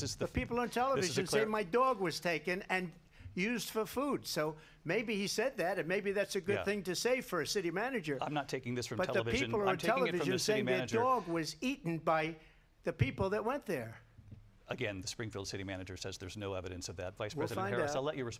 The the people on television say my dog was taken and used for food. So maybe he said that, and maybe that's a good Yeah. thing to say for a city manager. I'm not taking this from but the people are on television the saying their dog was eaten by the people that went there. Again, the Springfield city manager says there's no evidence of that. Vice We'll President Harris, out. I'll let you respond.